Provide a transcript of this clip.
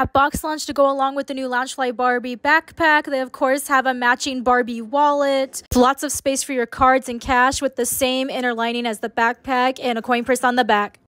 At Box Lunch to go along with the new Loungefly Barbie backpack, they of course have a matching Barbie wallet, lots of space for your cards and cash with the same inner lining as the backpack and a coin purse on the back.